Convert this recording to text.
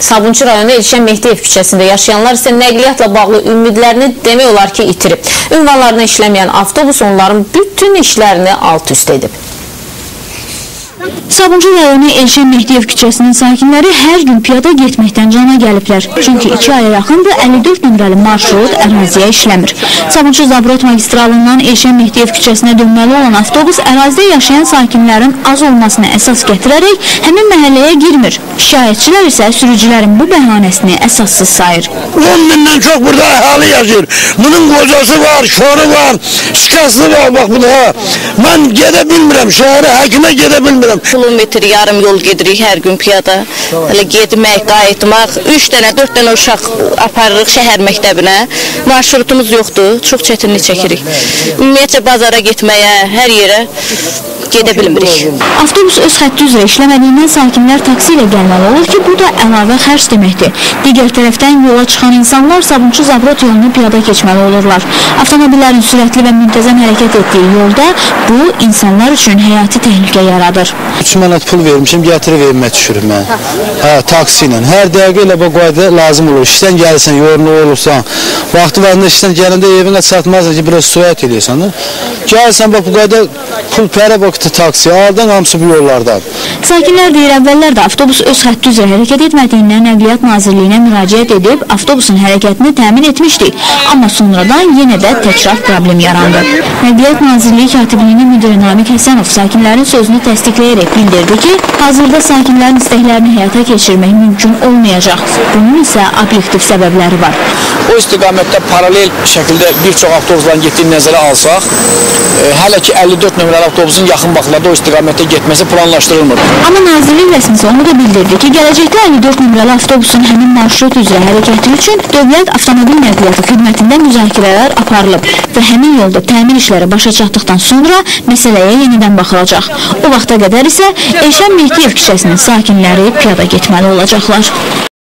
Sabunçu rayonu Elşən Mehdiyev küçəsində yaşayanlar isə nəqliyyatla bağlı ümidlərini demək olar ki, itirib. Ünvanlarına işləməyən avtobus onların bütün işlərini alt üst edib. Sabuncu rayonu Elşən Mehdiyev küçəsinin sakinləri hər gün piyada getməkdən cana gəliblər. Çünki 2 aya yaxındır 54 nömrəli marşrut əraziyə işləmir. Sabuncu Zabrot magistralından Elşən Mehdiyev küçəsinə dönməli olan avtobus ərazidə yaşayan sakinlərin az olmasına əsas gətirərək həmin məhəlləyə girmir. Şikayətçilər isə sürücülərin bu bəhanəsini əsassız sayır. 10 bindən çox burada əhali yaşayır. Bunun qocası var, şoru var, şikası var bak bu da. Mən gedə bilmirəm, şəhərə həkimə gedə bilmirəm. Kilometr yarım yol gedirik hər gün piyada. Hələ getmək, qayıtmaq, 3 dənə, 4 dənə uşaq aparırıq şəhər məktəbinə. Marşrutumuz yoxdur, çox çətinlik çəkirik. Ümumiyyətcə bazara getməyə, hər yerə gedə bilmirik. Avtobus öz xətti üzrə işləmədiyindən sakinlər taksi ilə gəlməli olur ki, bu da əlavə xərc deməkdir. Digər tərəfdən yola çıxan insanlar Sabunçu Zabrot yolunu piyada keçməli olurlar. Avtomobillərin sürətli və müntəzəm hərəkət etdiyi yolda bu insanlar üçün həyati təhlükə yaradır. 3 manat pul vermişim, gətirib evimə düşürüm mən. Hə, taksi ilə. Hər dəqiqə ilə bu qayda lazım olur. İşdən gəlsən, yorğun olursan, vaxtı varında işdən gələndə evinə çatmazsan ki, biraz soyat eləyəsən. də. Gəlsən bax bu qayda pul pərə vaxtı taksi, aldan hamısı bu yollardan. Sakinlər deyir, əvvəllər də avtobus öz xətti üzrə hərəkət etmədiyindən Nəqliyyat Nazirliyinə müraciət edib avtobusun hərəkətini təmin etmişdik. Amma sonradan yenə də təkrar problem yarandı. Nəqliyyat Nazirliyi katibliyinin müdiri Namiq Həsənov sakinlərin sözünü təsdiqləyərək bildirdi ki, hazırda sakinlərin istəklərini həyata keçirmək mümkün olmayacaq. Bunun isə obyektiv səbəbləri var. o istiqamətdə paralel şəkildə bir çox avtobusların getdiyini nəzərə alsaq, e, hələ ki 54 nömrəli avtobusun yaxın vaxtlarda o istiqamətdə getməsi planlaşdırılmır. Amma Nazirlik rəsmisi onu da bildirdi ki, gələcəkdə 54 nömrəli avtobusun həmin marşrut üzrə hərəkəti üçün Dövlət Avtomobil Nəqliyyatı Xidmətində müzakirələr aparılıb və həmin yolda təmir işləri başa çatdıqdan sonra məsələyə yenidən baxılacaq. O vaxta qədər isə Elşən Mehdiyev küçəsinin sakinləri piyada getməli olacaqlar.